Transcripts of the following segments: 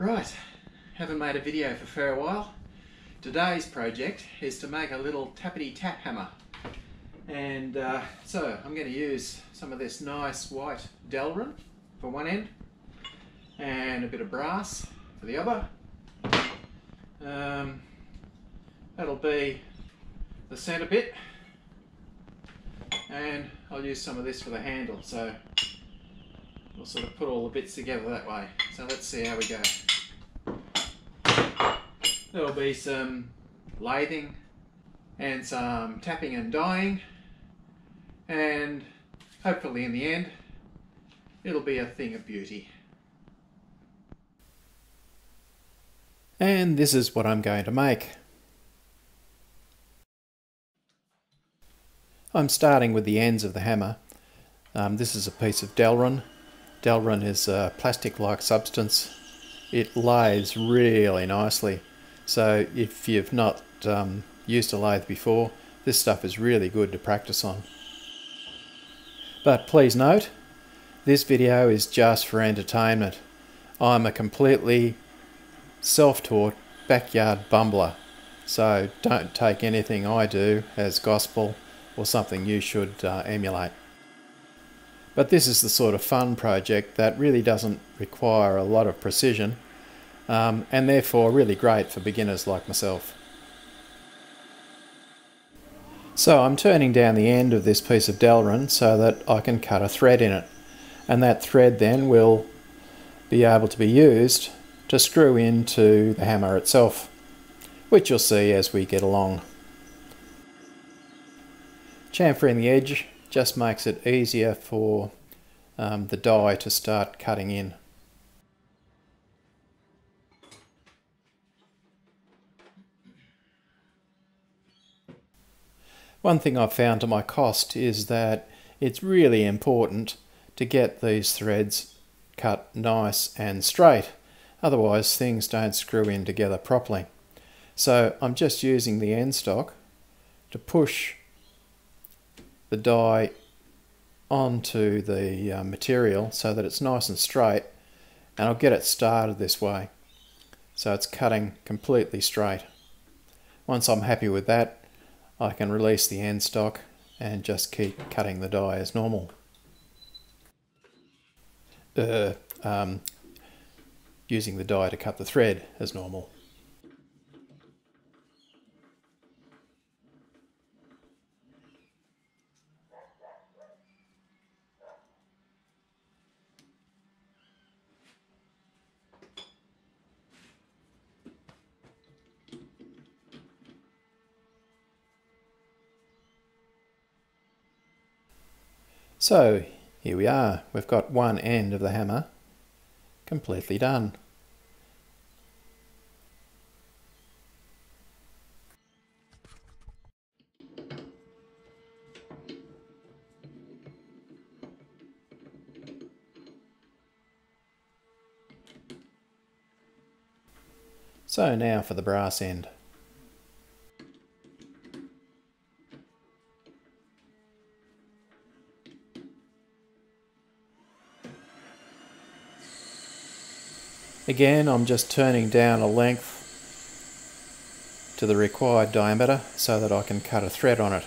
Right, haven't made a video for a fair while. Today's project is to make a little tappity tap hammer. And uh, so I'm going to use some of this nice white Delrin for one end and a bit of brass for the other. Um, that'll be the centre bit and I'll use some of this for the handle so we'll sort of put all the bits together that way. So let's see how we go. There'll be some lathing and some tapping and dyeing and hopefully in the end it'll be a thing of beauty. And this is what I'm going to make. I'm starting with the ends of the hammer. Um, this is a piece of Delrin. Delrin is a plastic-like substance. It lathes really nicely. So if you've not um, used a lathe before, this stuff is really good to practice on. But please note, this video is just for entertainment. I'm a completely self-taught backyard bumbler, so don't take anything I do as gospel or something you should uh, emulate. But this is the sort of fun project that really doesn't require a lot of precision um, and therefore really great for beginners like myself. So I'm turning down the end of this piece of Delrin so that I can cut a thread in it and that thread then will be able to be used to screw into the hammer itself which you'll see as we get along. Chamfering the edge just makes it easier for um, the die to start cutting in. One thing I've found to my cost is that it's really important to get these threads cut nice and straight. Otherwise things don't screw in together properly. So I'm just using the end stock to push the die onto the uh, material so that it's nice and straight and I'll get it started this way. So it's cutting completely straight. Once I'm happy with that I can release the end stock and just keep cutting the die as normal. Uh, um, using the die to cut the thread as normal So here we are, we've got one end of the hammer completely done. So now for the brass end. Again, I'm just turning down a length to the required diameter so that I can cut a thread on it.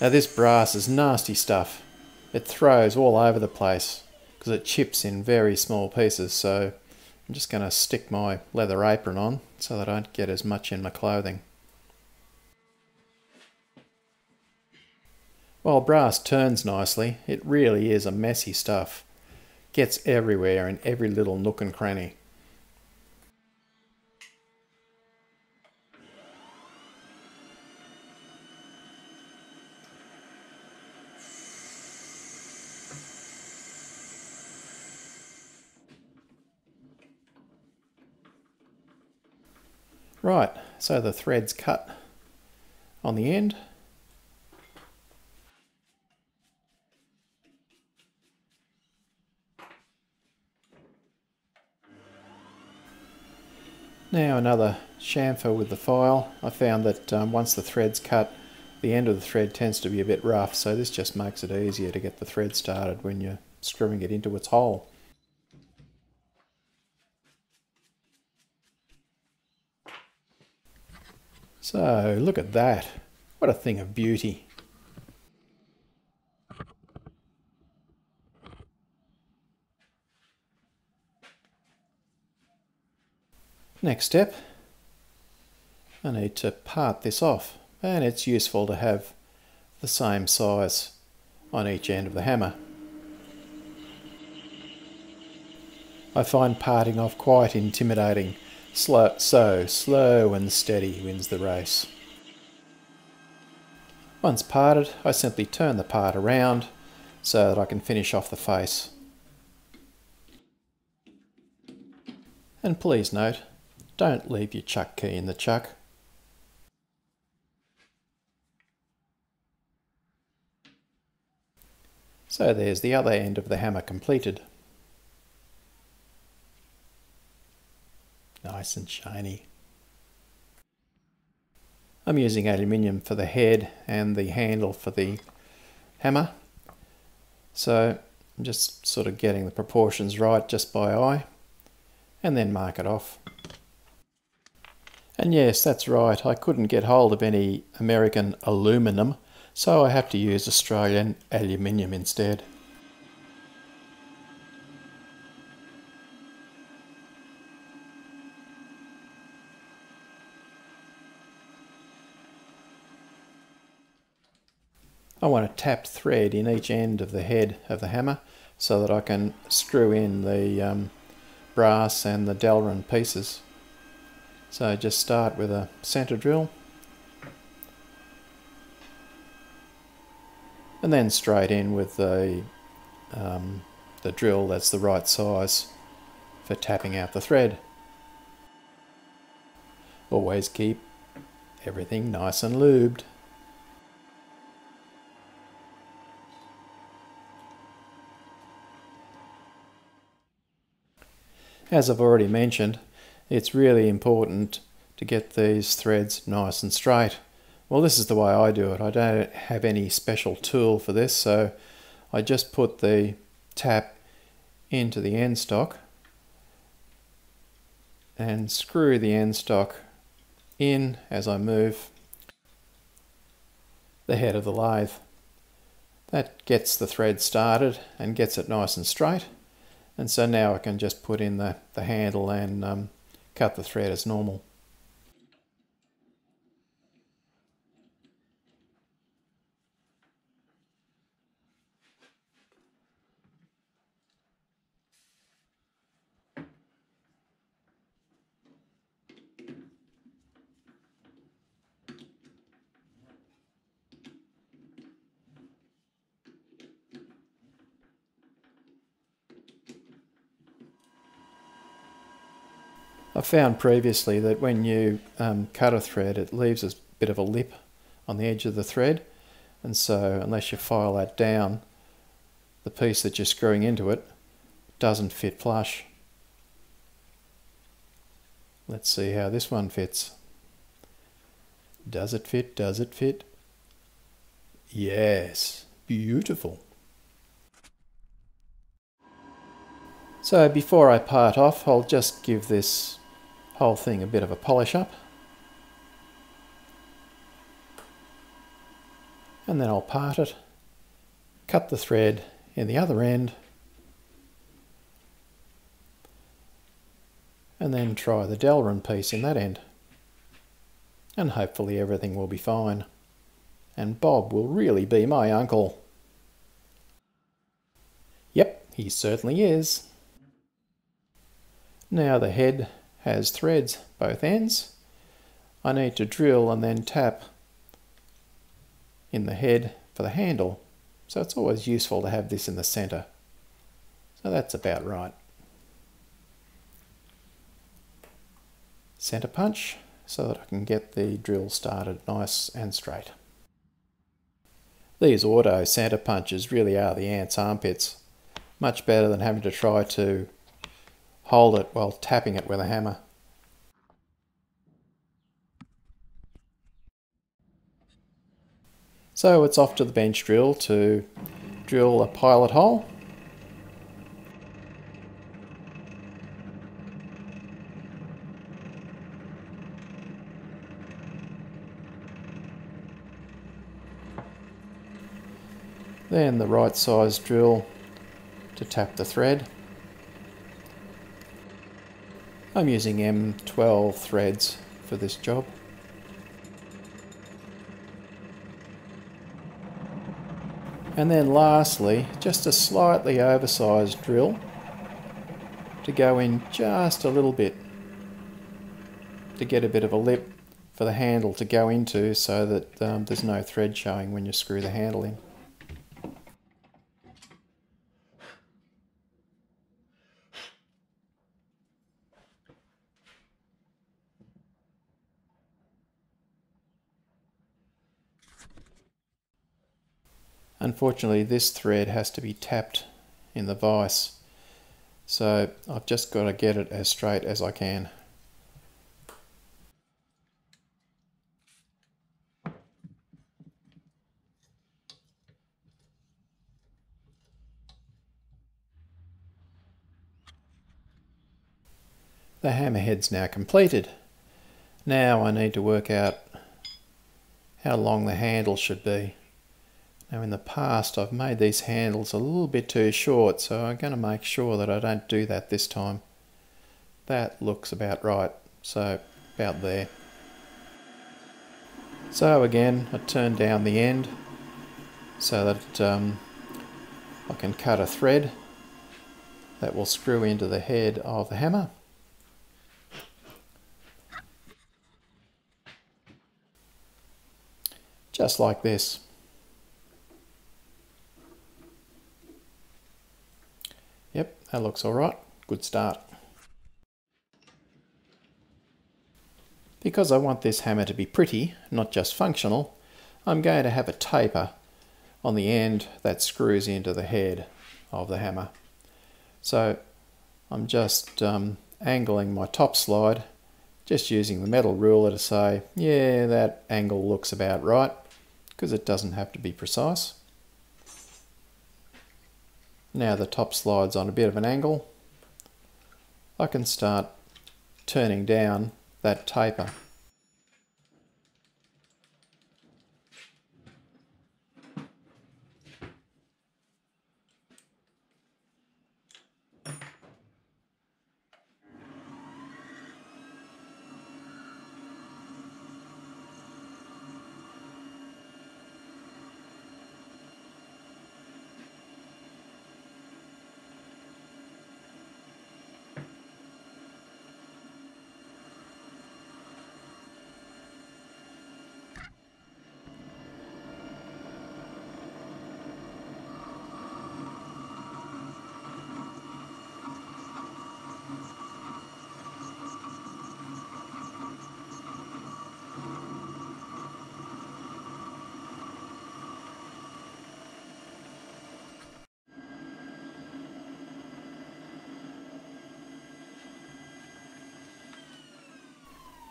Now this brass is nasty stuff. It throws all over the place because it chips in very small pieces so I'm just going to stick my leather apron on so that I don't get as much in my clothing. While brass turns nicely, it really is a messy stuff gets everywhere in every little nook and cranny. Right, so the thread's cut on the end Now another chamfer with the file. I found that um, once the thread's cut, the end of the thread tends to be a bit rough, so this just makes it easier to get the thread started when you're screwing it into its hole. So look at that. What a thing of beauty. Next step, I need to part this off and it's useful to have the same size on each end of the hammer. I find parting off quite intimidating, slow, so slow and steady wins the race. Once parted, I simply turn the part around so that I can finish off the face. And please note, don't leave your chuck key in the chuck. So there's the other end of the hammer completed. Nice and shiny. I'm using aluminium for the head and the handle for the hammer. So I'm just sort of getting the proportions right just by eye and then mark it off. And yes, that's right, I couldn't get hold of any American aluminum, so I have to use Australian aluminium instead. I want a tapped thread in each end of the head of the hammer so that I can screw in the um, brass and the Delrin pieces. So just start with a center drill and then straight in with the, um, the drill that's the right size for tapping out the thread. Always keep everything nice and lubed. As I've already mentioned, it's really important to get these threads nice and straight. Well, this is the way I do it. I don't have any special tool for this, so I just put the tap into the end stock and screw the end stock in as I move the head of the lathe. That gets the thread started and gets it nice and straight. And so now I can just put in the, the handle and um, cut the thread as normal. Found previously that when you um, cut a thread it leaves a bit of a lip on the edge of the thread and so unless you file that down the piece that you're screwing into it doesn't fit flush. Let's see how this one fits. Does it fit? Does it fit? Yes, beautiful. So before I part off, I'll just give this whole thing a bit of a polish up. And then I'll part it, cut the thread in the other end, and then try the Delrin piece in that end. And hopefully everything will be fine. And Bob will really be my uncle. Yep, he certainly is. Now the head has threads both ends. I need to drill and then tap in the head for the handle. So it's always useful to have this in the center. So that's about right. Center punch so that I can get the drill started nice and straight. These auto center punches really are the ant's armpits. Much better than having to try to hold it while tapping it with a hammer. So it's off to the bench drill to drill a pilot hole. Then the right size drill to tap the thread. I'm using M12 threads for this job. And then lastly, just a slightly oversized drill to go in just a little bit to get a bit of a lip for the handle to go into so that um, there's no thread showing when you screw the handle in. Unfortunately this thread has to be tapped in the vise so I've just got to get it as straight as I can. The hammerhead's now completed. Now I need to work out how long the handle should be. Now in the past I've made these handles a little bit too short so I'm going to make sure that I don't do that this time. That looks about right, so about there. So again I turn down the end so that um, I can cut a thread that will screw into the head of the hammer. Just like this. That looks alright. Good start. Because I want this hammer to be pretty, not just functional, I'm going to have a taper on the end that screws into the head of the hammer. So I'm just um, angling my top slide, just using the metal ruler to say, yeah, that angle looks about right, because it doesn't have to be precise. Now the top slide's on a bit of an angle. I can start turning down that taper.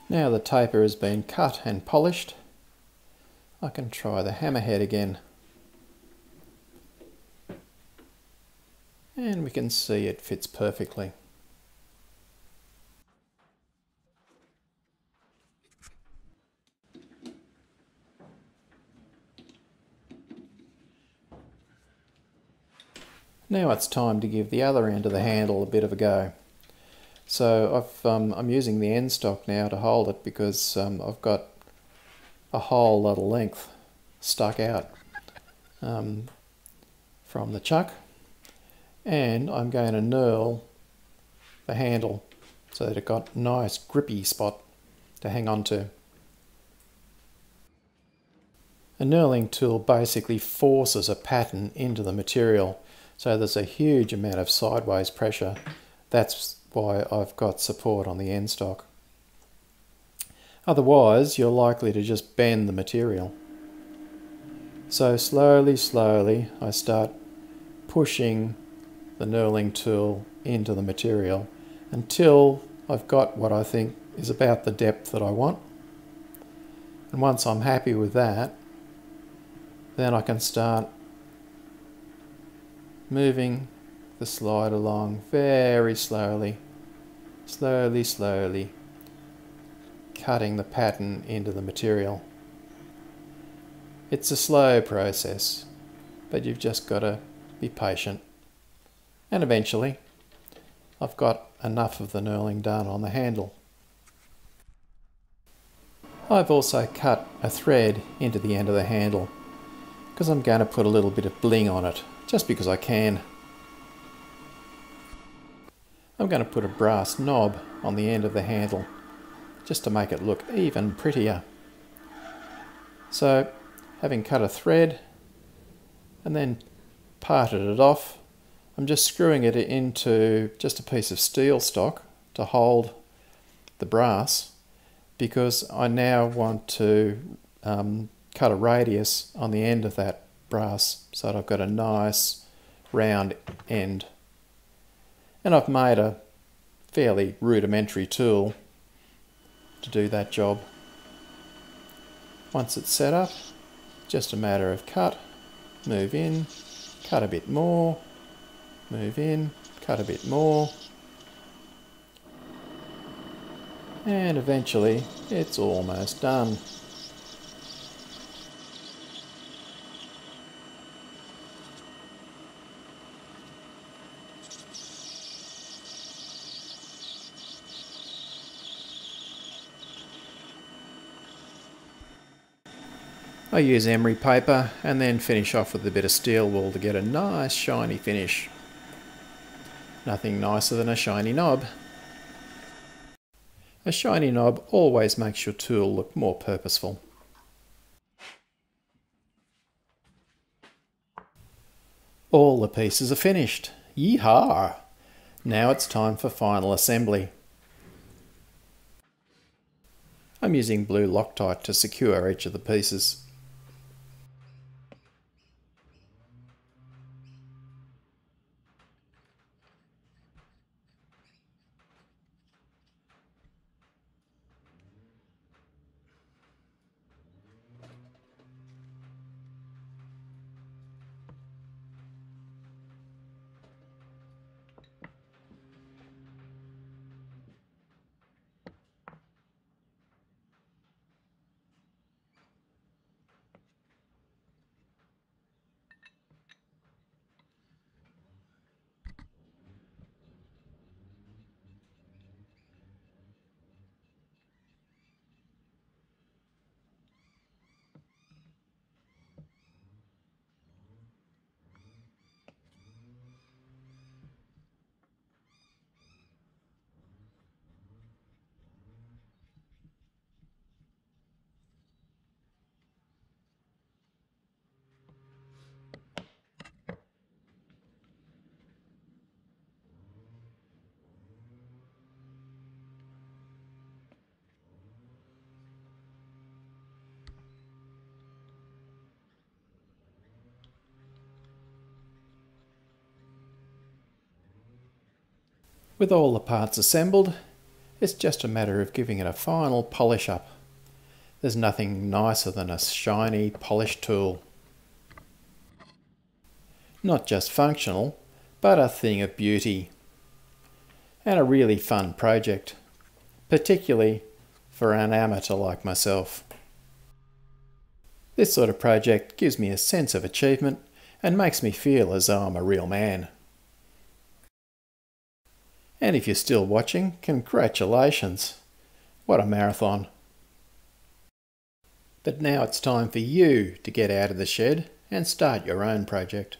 Now the taper has been cut and polished, I can try the hammerhead again. And we can see it fits perfectly. Now it's time to give the other end of the handle a bit of a go. So I've, um, I'm using the end stock now to hold it because um, I've got a whole lot of length stuck out um, from the chuck and I'm going to knurl the handle so that it got a nice grippy spot to hang on to. A knurling tool basically forces a pattern into the material so there's a huge amount of sideways pressure. That's why I've got support on the end stock. Otherwise, you're likely to just bend the material. So slowly, slowly, I start pushing the knurling tool into the material until I've got what I think is about the depth that I want. And once I'm happy with that, then I can start moving the slide along very slowly, slowly, slowly, cutting the pattern into the material. It's a slow process, but you've just got to be patient. And eventually, I've got enough of the knurling done on the handle. I've also cut a thread into the end of the handle because I'm going to put a little bit of bling on it, just because I can. I'm going to put a brass knob on the end of the handle just to make it look even prettier. So having cut a thread and then parted it off, I'm just screwing it into just a piece of steel stock to hold the brass because I now want to um, cut a radius on the end of that brass so that I've got a nice round end. And I've made a fairly rudimentary tool to do that job. Once it's set up, just a matter of cut, move in, cut a bit more, move in, cut a bit more, and eventually it's almost done. I use emery paper and then finish off with a bit of steel wool to get a nice shiny finish. Nothing nicer than a shiny knob. A shiny knob always makes your tool look more purposeful. All the pieces are finished. Yeehaw! Now it's time for final assembly. I'm using blue Loctite to secure each of the pieces. With all the parts assembled, it's just a matter of giving it a final polish up. There's nothing nicer than a shiny, polished tool. Not just functional, but a thing of beauty. And a really fun project, particularly for an amateur like myself. This sort of project gives me a sense of achievement and makes me feel as though I'm a real man. And if you're still watching, congratulations! What a marathon! But now it's time for you to get out of the shed and start your own project.